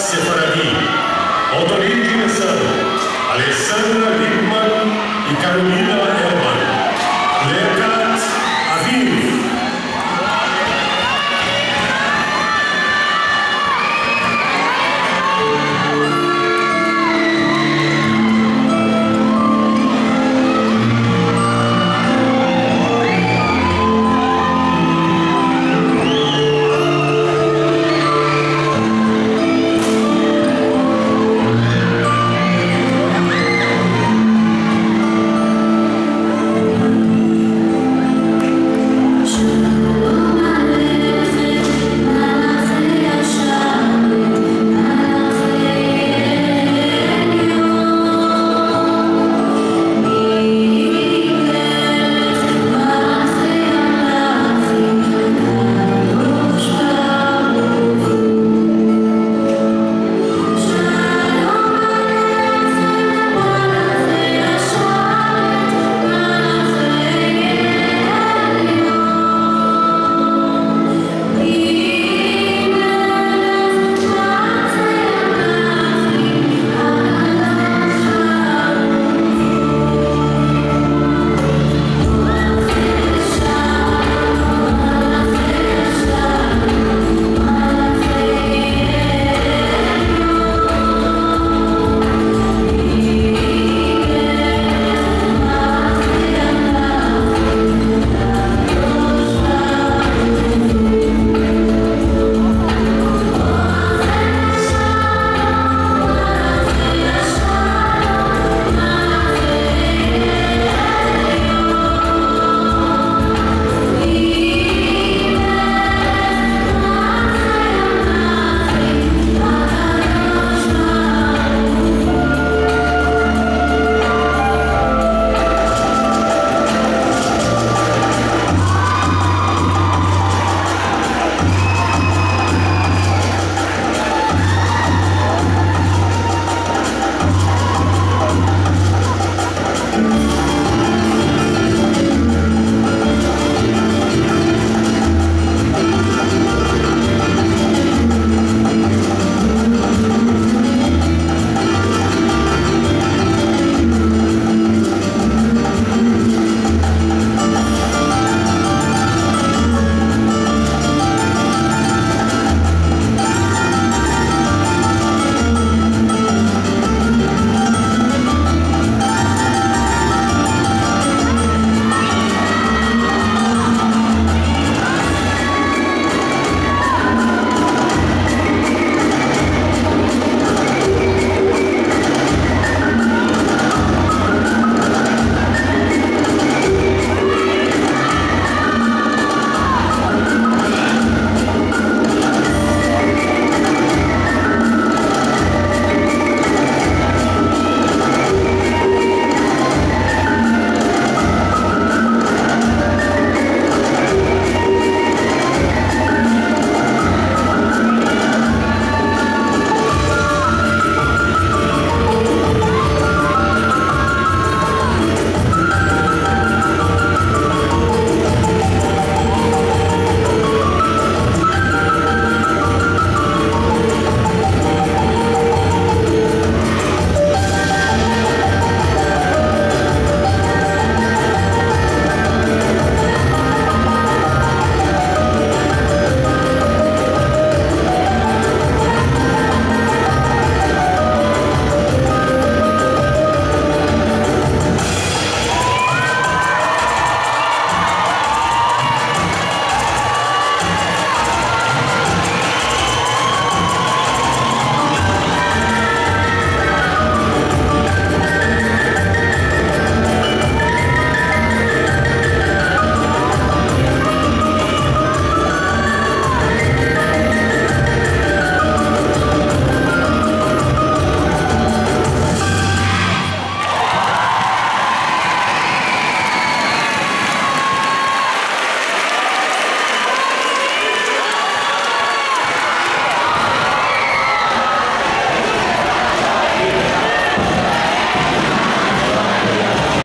Sefaradi. Autoria e direção, Alessandra Lippmann e Carolina Elman.